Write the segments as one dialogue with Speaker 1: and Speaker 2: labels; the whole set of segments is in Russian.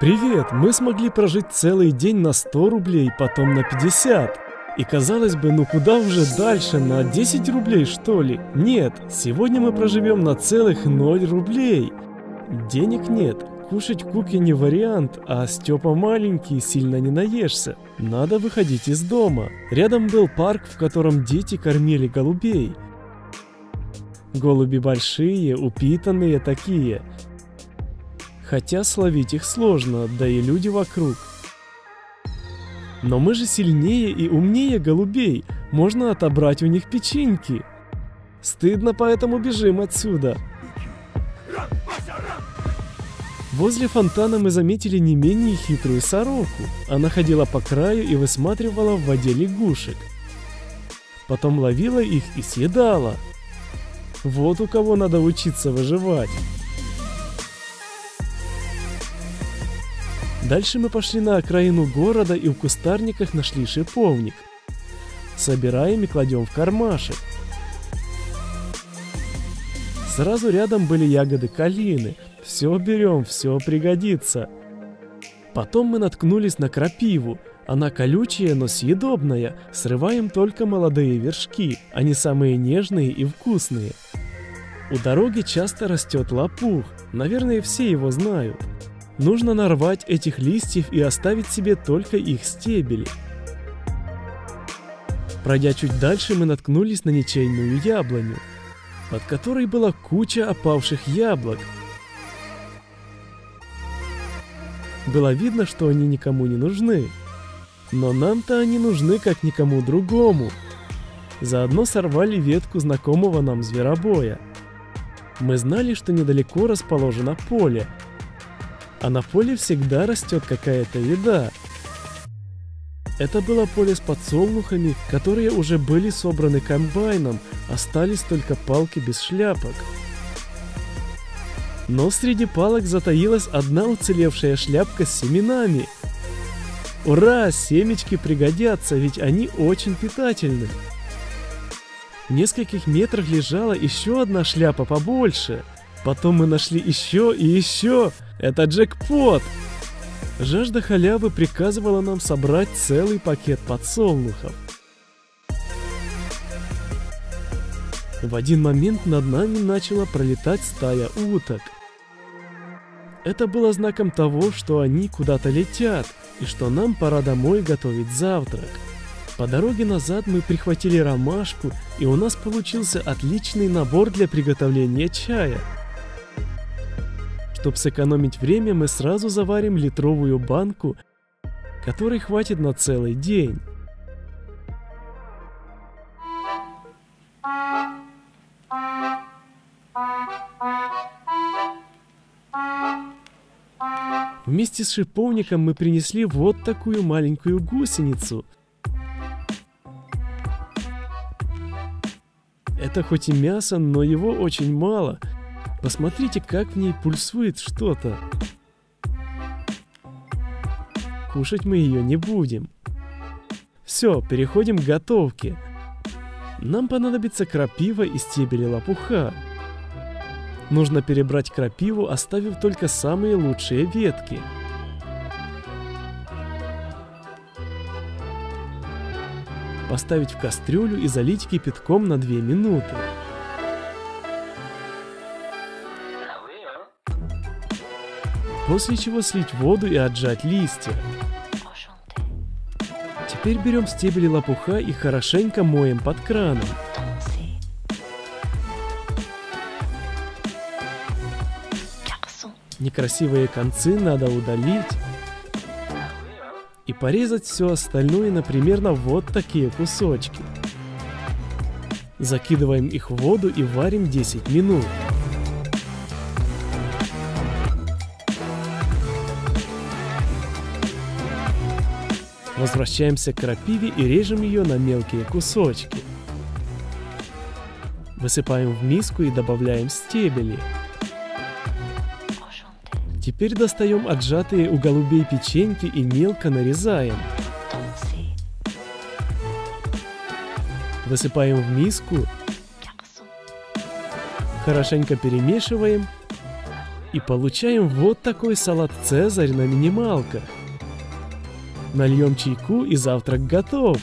Speaker 1: Привет! Мы смогли прожить целый день на 100 рублей, потом на 50. И казалось бы, ну куда уже дальше, на 10 рублей что ли? Нет, сегодня мы проживем на целых 0 рублей. Денег нет, кушать куки не вариант, а Степа маленький, сильно не наешься. Надо выходить из дома. Рядом был парк, в котором дети кормили голубей. Голуби большие, упитанные такие. Хотя словить их сложно, да и люди вокруг. Но мы же сильнее и умнее голубей, можно отобрать у них печеньки. Стыдно, поэтому бежим отсюда. Возле фонтана мы заметили не менее хитрую сороку. Она ходила по краю и высматривала в воде лягушек. Потом ловила их и съедала. Вот у кого надо учиться выживать. Дальше мы пошли на окраину города и в кустарниках нашли шиповник. Собираем и кладем в кармашек. Сразу рядом были ягоды калины. Все берем, все пригодится. Потом мы наткнулись на крапиву. Она колючая, но съедобная. Срываем только молодые вершки. Они самые нежные и вкусные. У дороги часто растет лопух. Наверное, все его знают. Нужно нарвать этих листьев и оставить себе только их стебели. Пройдя чуть дальше, мы наткнулись на ничейную яблоню, под которой была куча опавших яблок. Было видно, что они никому не нужны. Но нам-то они нужны как никому другому. Заодно сорвали ветку знакомого нам зверобоя. Мы знали, что недалеко расположено поле, а на поле всегда растет какая-то еда. Это было поле с подсолнухами, которые уже были собраны комбайном, остались только палки без шляпок. Но среди палок затаилась одна уцелевшая шляпка с семенами. Ура, семечки пригодятся, ведь они очень питательны. В нескольких метрах лежала еще одна шляпа побольше. Потом мы нашли еще и еще. Это джекпот! Жажда халявы приказывала нам собрать целый пакет подсолнухов. В один момент над нами начала пролетать стая уток. Это было знаком того, что они куда-то летят, и что нам пора домой готовить завтрак. По дороге назад мы прихватили ромашку, и у нас получился отличный набор для приготовления чая – чтобы сэкономить время, мы сразу заварим литровую банку, которой хватит на целый день. Вместе с шиповником мы принесли вот такую маленькую гусеницу. Это хоть и мясо, но его очень мало – Посмотрите, как в ней пульсует что-то. Кушать мы ее не будем. Все, переходим к готовке. Нам понадобится крапива и стебели лопуха. Нужно перебрать крапиву, оставив только самые лучшие ветки. Поставить в кастрюлю и залить кипятком на 2 минуты. После чего слить воду и отжать листья. Теперь берем стебели лопуха и хорошенько моем под краном. Некрасивые концы надо удалить и порезать все остальное на примерно вот такие кусочки. Закидываем их в воду и варим 10 минут. Возвращаемся к крапиве и режем ее на мелкие кусочки. Высыпаем в миску и добавляем стебели. Теперь достаем отжатые у голубей печеньки и мелко нарезаем. Высыпаем в миску. Хорошенько перемешиваем. И получаем вот такой салат «Цезарь» на минималках. Нальем чайку и завтрак готов.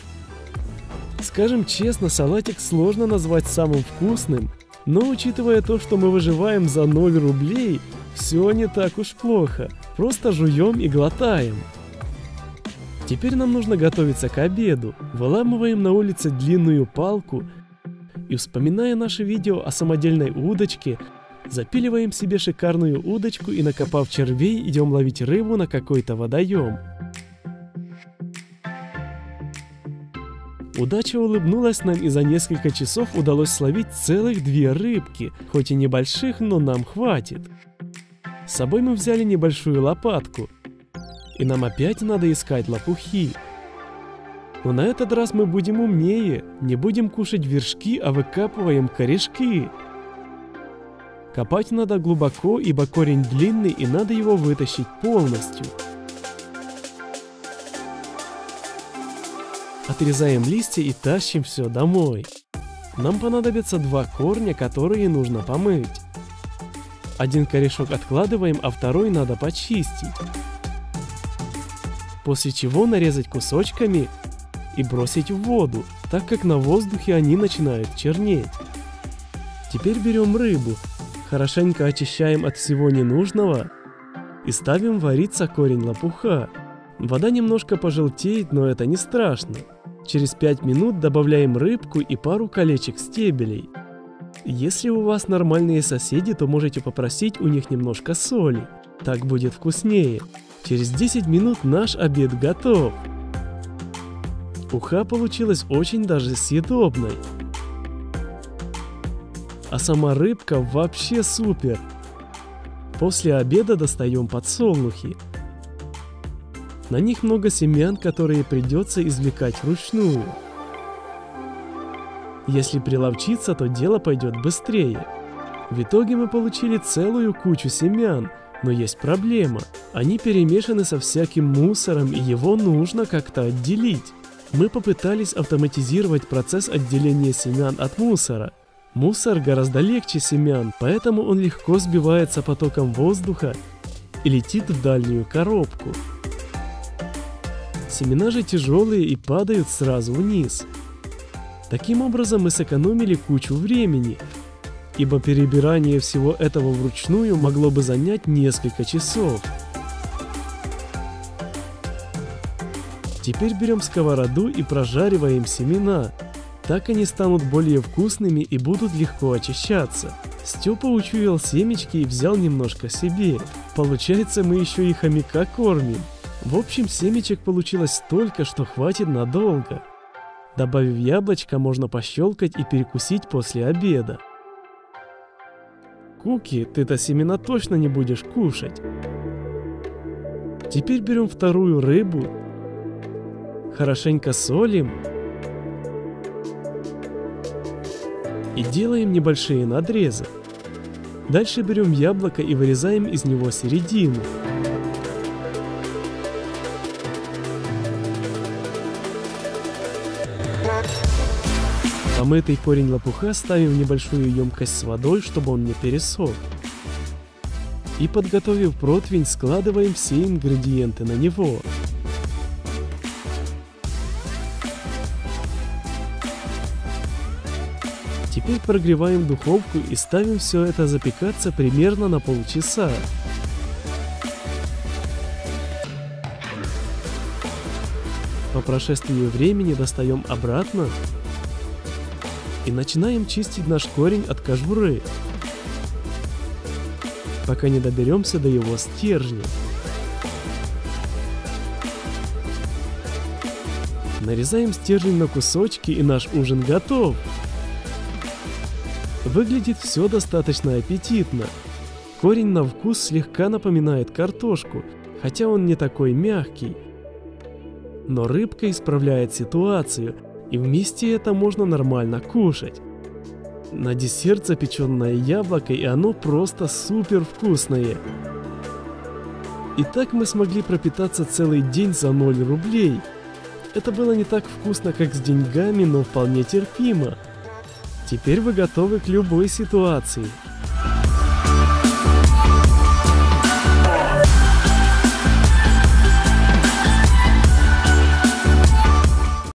Speaker 1: Скажем честно, салатик сложно назвать самым вкусным, но учитывая то, что мы выживаем за 0 рублей, все не так уж плохо. Просто жуем и глотаем. Теперь нам нужно готовиться к обеду. Выламываем на улице длинную палку и, вспоминая наше видео о самодельной удочке, запиливаем себе шикарную удочку и, накопав червей, идем ловить рыбу на какой-то водоем. Удача улыбнулась нам и за несколько часов удалось словить целых две рыбки, хоть и небольших, но нам хватит. С собой мы взяли небольшую лопатку, и нам опять надо искать лопухи. Но на этот раз мы будем умнее, не будем кушать вершки, а выкапываем корешки. Копать надо глубоко, ибо корень длинный и надо его вытащить полностью. Отрезаем листья и тащим все домой. Нам понадобится два корня, которые нужно помыть. Один корешок откладываем, а второй надо почистить. После чего нарезать кусочками и бросить в воду, так как на воздухе они начинают чернеть. Теперь берем рыбу, хорошенько очищаем от всего ненужного и ставим вариться корень лопуха. Вода немножко пожелтеет, но это не страшно. Через 5 минут добавляем рыбку и пару колечек стебелей. Если у вас нормальные соседи, то можете попросить у них немножко соли. Так будет вкуснее. Через 10 минут наш обед готов. Уха получилась очень даже съедобной. А сама рыбка вообще супер. После обеда достаем подсолнухи. На них много семян, которые придется извлекать вручную. Если приловчиться, то дело пойдет быстрее. В итоге мы получили целую кучу семян, но есть проблема. Они перемешаны со всяким мусором, и его нужно как-то отделить. Мы попытались автоматизировать процесс отделения семян от мусора. Мусор гораздо легче семян, поэтому он легко сбивается потоком воздуха и летит в дальнюю коробку. Семена же тяжелые и падают сразу вниз. Таким образом мы сэкономили кучу времени, ибо перебирание всего этого вручную могло бы занять несколько часов. Теперь берем сковороду и прожариваем семена. Так они станут более вкусными и будут легко очищаться. Степа учуял семечки и взял немножко себе. Получается, мы еще и хомяка кормим. В общем, семечек получилось столько, что хватит надолго. Добавив яблочко, можно пощелкать и перекусить после обеда. Куки, ты-то семена точно не будешь кушать. Теперь берем вторую рыбу, хорошенько солим и делаем небольшие надрезы. Дальше берем яблоко и вырезаем из него середину. Помытый корень лопуха ставим в небольшую емкость с водой, чтобы он не пересох. И подготовив противень, складываем все ингредиенты на него. Теперь прогреваем духовку и ставим все это запекаться примерно на полчаса. По прошествии времени достаем обратно и начинаем чистить наш корень от кожуры, пока не доберемся до его стержня. Нарезаем стержень на кусочки и наш ужин готов. Выглядит все достаточно аппетитно. Корень на вкус слегка напоминает картошку, хотя он не такой мягкий. Но рыбка исправляет ситуацию – и вместе это можно нормально кушать. На десерт запеченное яблоко, и оно просто супер вкусное. И так мы смогли пропитаться целый день за 0 рублей. Это было не так вкусно, как с деньгами, но вполне терпимо. Теперь вы готовы к любой ситуации,